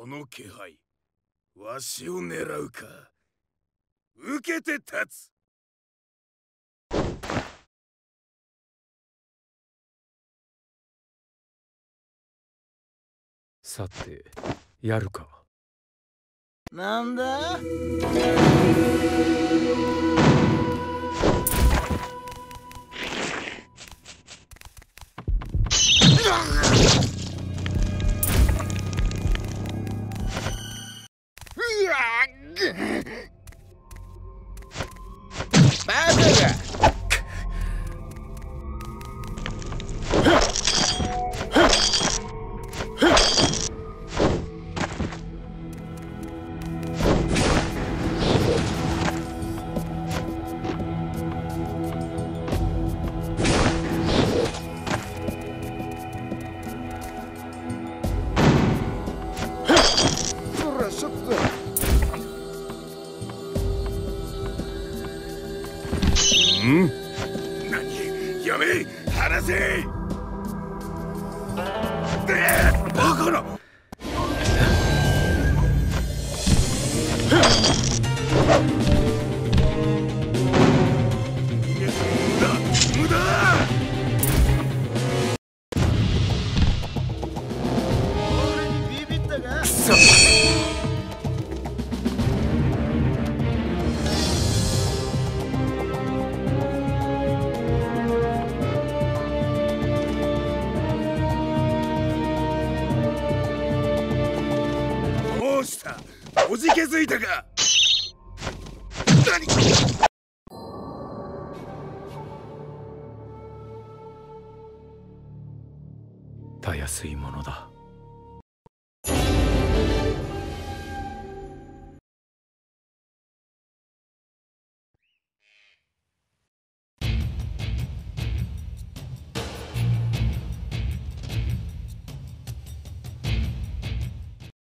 この気配。わしを狙うか。受けて立つ。さてやるか。なんだ？Grrrr! ん。何？やめ。離せ。でバカな無駄おじけづいたか。何たやすいものだ。